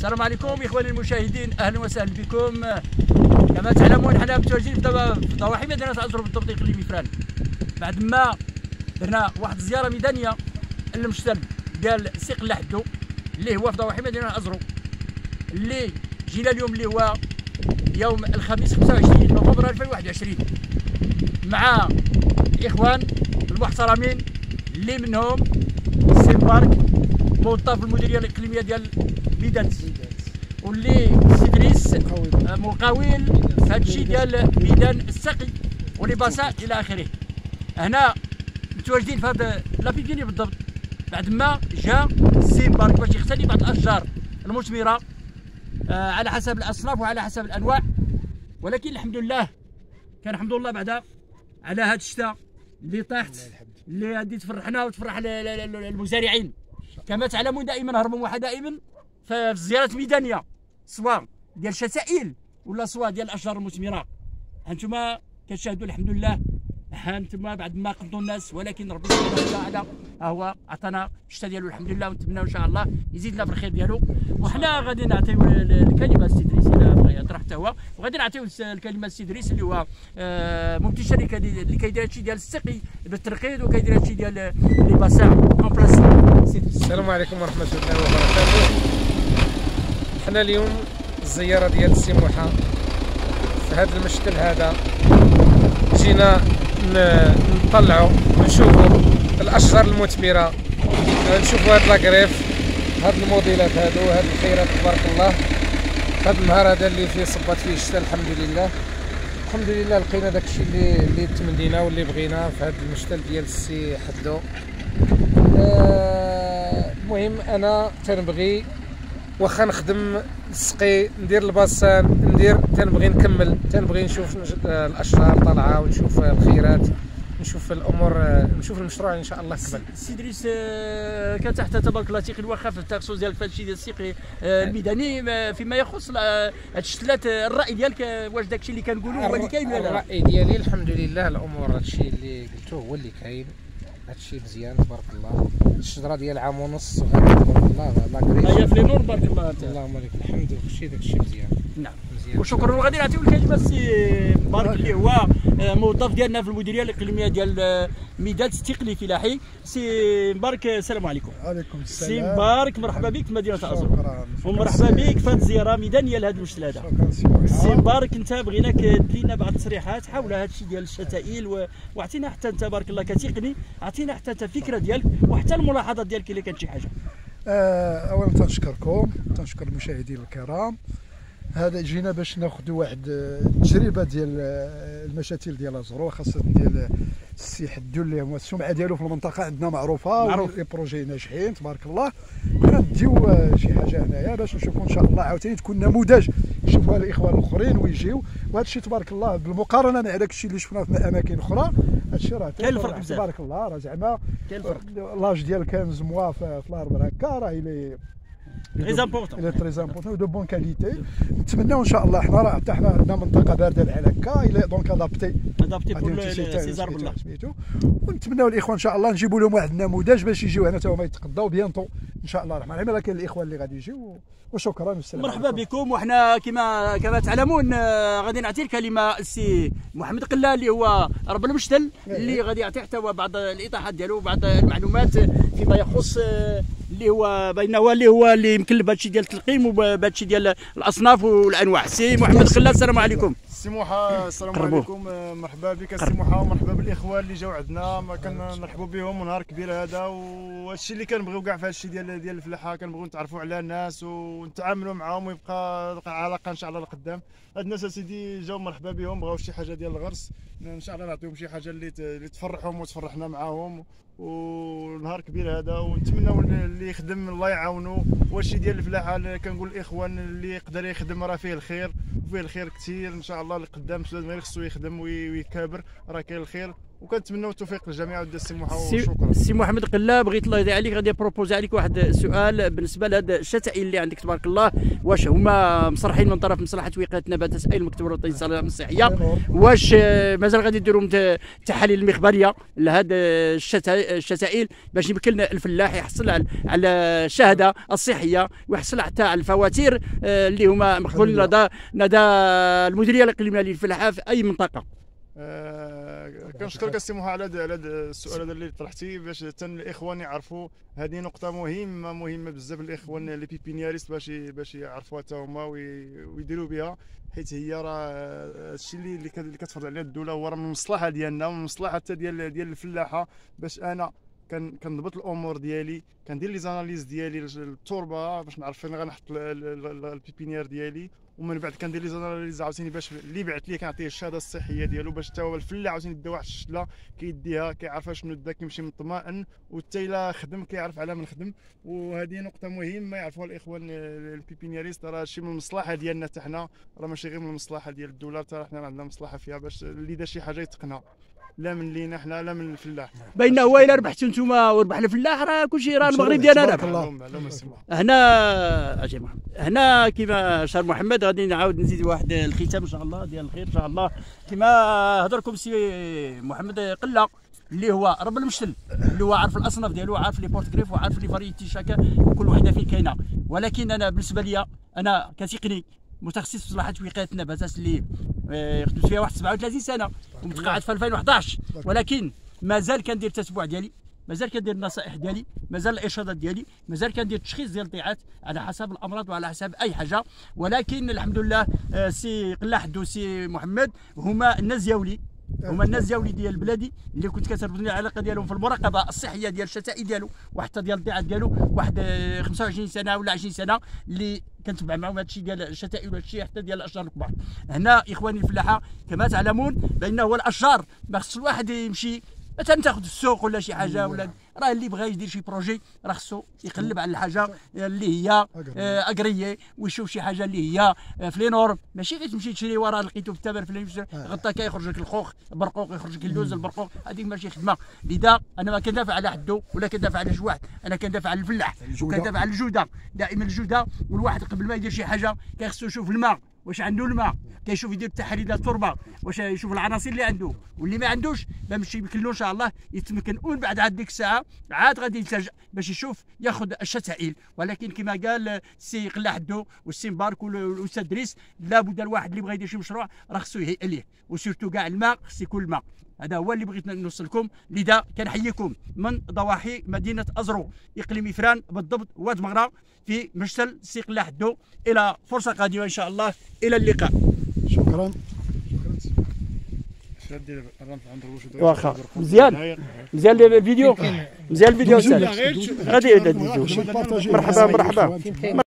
السلام عليكم إخواني المشاهدين. أهلا وسهلا بكم. كما تعلمون حنا متواجدين في ضواحي مدينة ازرو بالضبط اقليم فران بعد ما درنا واحد الزياره ميدانية للمشتل ديال سيق لحدو اللي هو في ضواحي مدينة ازرو اللي جينا اليوم اللي هو يوم الخميس 25 نوفمبر 2021 مع إخوان المحترمين اللي منهم سي مبارك موظف المديرية الإقليمية ديال بيدانس واللي سيدريس مقاول في هذا الشيء ديال ميدان السقي ولي باسا إلى آخره. هنا متواجدين في هذا لافيديني بالضبط. بعد ما جا سي مبارك باش يختلي بعض الأشجار المثمرة آه على حسب الأصناف وعلى حسب الأنواع. ولكن الحمد لله كان الحمد لله بعدا على هذا الشتاء اللي طاحت اللي غادي تفرحنا وتفرح المزارعين. كما تعلمون دائما هرمون واحد دائما في الزيارات الميدانيه سواء ديال الشتائل ولا سواء ديال الاشجار المثمره هانتوما كتشاهدوا الحمد لله هانتوما بعد ما قبضوا الناس ولكن ربي سبحانه وتعالى هو عطانا الشتاء ديالو الحمد لله ونتمنى إن شاء الله يزيد لنا في الخير ديالو. وحنا غادي نعطيو الكلمة للسي ادريس إلى بغى يطرح حتى هو. وغادي نعطيو الكلمة للسي ادريس اللي هو آه، ممثل الشركة اللي كيدير هادشي ديال السقي بالترقيد وكيدير هادشي ديال لي bassins. En place السلام عليكم ورحمة الله وبركاته. حنا اليوم الزيارة ديال السي في هذا المشتل هذا جينا نطلعوا نشوفوا الأشجار المثمرة. نشوفوا هاد la greffe هاد الموديلات هادو هاد الخيرات تبارك الله. هاد النهار هذا اللي فيه صبات فيه الشتاء الحمد لله الحمد لله لقينا داكشي اللي اللي تمنينا واللي بغينا في هاد المشتل ديال السي حدو. آه المهم أنا تنبغي واخا نخدم نسقي ندير ال bassin ندير تنبغي نكمل تنبغي نشوف الاشجار طالعة ونشوف الخيرات نشوف الأمور نشوف المشروع إن شاء الله كمل سي ادريس آه، كان تحت تبارك الله تيقي واخا في التخصص ديالك في هادشي ديال السقي آه، الميداني فيما يخص هاد الشتلات آه، الرأي ديالك واش داكشي اللي كنقولوا هو اللي كاين ولا لا؟ الرأي ديالي الحمد لله الأمور هادشي اللي قلتو هو اللي كاين. هادشي مزيان تبارك الله. الشجرة ديال عام ونص تبارك الله في نور بارك الله اللهم لك الحمد وكلشي داكشي مزيان. نعم. وشكرا. وغادي نعطيو الكلمة السي مبارك اللي هو آه، موظف ديالنا في المديرية الإقليمية ديال آه، ميدان الاستغلال الفلاحي. سي مبارك السلام عليكم. وعليكم السلام. سي مبارك مرحبا بك في مدينة ازرو شكرا ومرحبا بك في هذه الزيارة ميدانية لهذا المشتل هذا شكرا سي مبارك انت بغيناك تدينا بعض التصريحات حول هذا الشيء ديال الشتائل. واعطينا حتى انت بارك الله كتقني اعطينا حتى انت فكرة ديالك وحتى الملاحظات ديالك إلا كانت شي حاجة. آه، أولا تنشكركم تنشكر المشاهدين الكرام. هذا جينا باش ناخذ واحد آه، التجربه ديال آه، المشاتل ديال ازرو خاصة ديال السي حدو اللي هو السمعة ديالو في المنطقة عندنا معروفة معروف. les projets ناجحين تبارك الله نديو آه، شي حاجة هنايا باش نشوفوا إن شاء الله عاوتاني تكون نموذج يشوفوها الإخوان الأخرين ويجيو وهذا الشيء تبارك الله بالمقارنة مع داك الشيء اللي شفناه في أماكن أخرى هذا الشيء راه كاين الفرق. بزاف. تبارك الله راه زعما كاين الفرق l'âge ديال 15 mois في في الاربع هكا راه il est très important il est très de bonne qualité نتمناو ان شاء الله حنا راه حتى حنا عندنا منطقه بارده بحال هكا إلى donc adapté ادابتي بور سيزار بالله سميتو ونتمناو الاخوان ان شاء الله نجيبوا لهم واحد النموذج باش يجيو هنا حتى هما يتقداو بيانطو ان شاء الله الرحمن الرحيم راه كاين الاخوان اللي غادي يجيو وشكرا والسلام مرحبا. بكم وحنا كما كما تعلمون غادي نعطي الكلمة السي محمد قلا اللي هو رب المشتل اللي غادي يعطي حتى هو بعض الايضاحات ديالو وبعض المعلومات فيما يخص آه، اللي هو بين هو اللي هو اللي يمكن بهذا الشيء ديال التلقيم وبهذا الشيء ديال الأصناف والأنواع. سي محمد قلا السلام عليكم. سي موحى السلام. عليكم. آه، مرحبا بك سي موحى ومرحبا بالإخوان اللي جاو عندنا. كنرحبوا بهم ونهار كبير هذا. وهادشي اللي كنبغيو كاع في هادشي ديال ديال الفلاحة كنبغيو نتعرفوا على الناس ونتعاملوا معاهم ويبقى علاقة إن شاء الله لقدام. هاد الناس أسيدي جاو مرحبا بهم. بغاو شي حاجة ديال الغرس. إن شاء الله نعطيهم شي حاجة اللي تفرحهم وتفرحنا معاهم. ونهار كبير هذا ونتمنوا اللي يخدم الله يعاونو. وهادشي ديال الفلاحه كنقول الإخوان اللي يقدر يخدم راه فيه الخير فيه الخير كثير إن شاء الله لقدام السيد المغربي خصو يخدم وي- ويكابر راه كاين الخير. وكنتمنوا التوفيق للجميع. ودي السي سي, وشكرا. سي محمد قلا بغيت الله يرضي عليك غادي ن proposer عليك واحد السؤال بالنسبة لهاد الشتائل اللي عندك تبارك الله. واش هما مصرحين من طرف مصلحة وقايه نباتات اي المكتب الوطني للسلامه الصحيه واش آه، مازال غادي ديروا مت- تحاليل مخبرية لهاد الشتا- الشتائل باش يمكن الفلاح يحصل على على الشهادة الصحية ويحصل حتى على الفواتير آه، اللي هما مقبولين. لدى لدى المديرية الإقليمية للفلاحه في أي منطقة؟ آه، كنشكرك السي على هذا السؤال اللي طرحتي باش حتى الإخوان يعرفوا هذه نقطة مهمه مهمة بزاف الإخوان les pépiniéristes باش باش يعرفوها حتى هما وي- ويديروا بها. حيت هي راه هادشي اللي اللي كت- اللي كتفرض علينا الدولة هو راه من المصلحة ديالنا ومن المصلحة حتى ديال ديال الفلاحة. باش أنا كنضبط الأمور ديالي كندير les analyses ديالي للتربة باش نعرف فين غنحط ال- ال- ال- ال pépinière ديالي. ومن بعد كندير les analyses عاوتاني باش اللي بعت لي كنعطيه الشهادة الصحية ديالو باش حتى هو الفلاح عاوتاني دا واحد الشتلة كيديها كيعرف شنو دا كيمشي مطمئن وحتى إلا خدم كيعرف على من خدم. وهذه نقطة مهمة يعرفوها الإخوان ال pépiniéristes راه شي من المصلحة ديالنا حتى حنا. راه ماشي غير من المصلحة ديال الدولة حتى حنا عندنا مصلحة فيها باش اللي دار شي حاجة يتقنها. لا من لينا حنا لا من الفلاح. بين هو إلا ربحتوا نتوما وربح الفلاح راه كلشي راه المغرب ديالنا محمد. هنا أجي محمد. هنا كما شار محمد غادي نعاود نزيد واحد الختام إن شاء الله ديال الخير إن شاء الله. كما هضركم سي محمد قلة اللي هو رب المشتل اللي هو عارف الأصناف ديالو عارف les porte-greffes وعارف les variétés chacun كل وحدة فين كاينة. ولكن أنا بالنسبة لي أنا كتقني متخصص في مصلحة وقايه النباتات اللي خدمت فيها واحد 37 سنة ومتقاعد في 2011 ولكن مازال كندير التتبع ديالي مازال كندير النصائح ديالي مازال الإرشادات ديالي مازال كندير التشخيص ديال الضيعات على حسب الأمراض وعلى حسب أي حاجة. ولكن الحمد لله آه، سي قلاح وسي محمد هما الناس ديالي هما الناس ديالي ديال بلادي اللي كنت كتربطني العلاقة ديالهم في المراقبة الصحية ديال الشتائي ديالو وحتى ديال الضيعات ديالو واحد آه، 25 سنة ولا 20 سنة اللي كنتبع معهم هذا الشيء ديال الشتائي وهذا الشيء حتى ديال الأشجار الكبار. هنا إخواني الفلاحة كما تعلمون بان هو الأشجار ما خص الواحد يمشي مثلا تاخذ السوق ولا شي حاجة ولا راه اللي بغى يدير شي projet راه خصو يقلب على الحاجة اللي هي آه، agréée ويشوف شي حاجة اللي هي آه، في les normes. ماشي غير تمشي تشري وراه لقيتو في التبر في لي- غطا كيخرج لك الخوخ البرقوق يخرج لك اللوز البرقوق. هذيك ماشي خدمة. لذا أنا ما كندافع على حدو ولا كندافع على شي واحد أنا كندافع على الفلاح وكندافع على الجودة. دائما الجودة والواحد قبل ما يدير شي حاجة كيخصو يشوف الماء واش عنده الماء. كيشوف يدير التحاليل التربه واش يشوف العناصر اللي عنده واللي ما عندوش باش يمكن له إن شاء الله يتمكن. ومن بعد عاد ديك الساعة عاد غادي يلتجئ باش يشوف ياخذ الشتائل. ولكن كما قال السي قلا حدو والسي مبارك وال- والأستاذ دريس لابد الواحد اللي بغى يدير شي مشروع راه خصو يهيئ ليه. و surtout كاع الماء خص يكون الماء. هذا هو اللي بغيت نوصلكم. لذا كنحييكم من ضواحي مدينة أزرو. اقليم إفران بالضبط واد تيغرى في مشتل سي قلاح إلى فرصة قادمة إن شاء الله. إلى اللقاء. شكرا. واخا. مزيان. مزيان الفيديو. مزيان الفيديو غادي الفيديو. مرحبا، مرحبا.